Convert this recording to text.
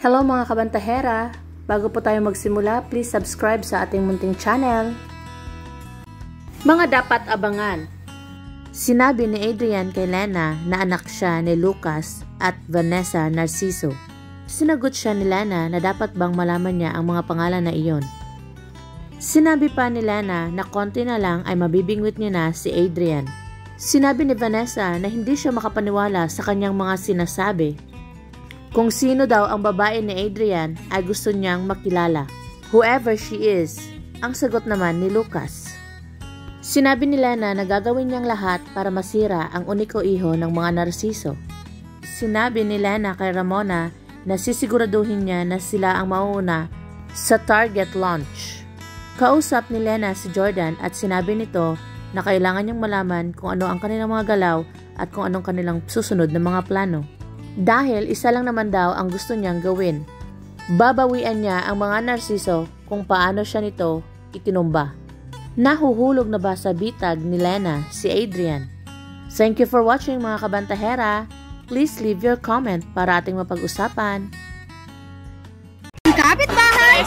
Hello mga kabantahera! Bago po tayo magsimula, please subscribe sa ating munting channel. Mga dapat abangan Sinabi ni Adrian kay Lena na anak siya ni Lucas at Vanessa Narciso. Sinagot siya ni Lena na dapat bang malaman niya ang mga pangalan na iyon. Sinabi pa ni Lena na konti na lang ay mabibingwit niya na si Adrian. Sinabi ni Vanessa na hindi siya makapaniwala sa kanyang mga sinasabi. Kung sino daw ang babae ni Adrian ay gusto niyang makilala. Whoever she is, ang sagot naman ni Lucas. Sinabi ni Lena na gagawin niyang lahat para masira ang uniko iho ng mga narsiso. Sinabi ni Lena kay Ramona na sisiguraduhin niya na sila ang mauuna sa target launch. Kausap ni Lena si Jordan at sinabi nito na kailangan niyang malaman kung ano ang kanilang mga galaw at kung anong kanilang susunod na mga plano. Dahil isa lang naman daw ang gusto niyang gawin. Babawian niya ang mga narsiso kung paano siya nito itinumba. Nahuhulog na ba sa bitag ni Lena si Adrian? Thank you for watching mga kabantahera. Please leave your comment para ating mapag-usapan. Kapit bahay!